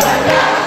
Bala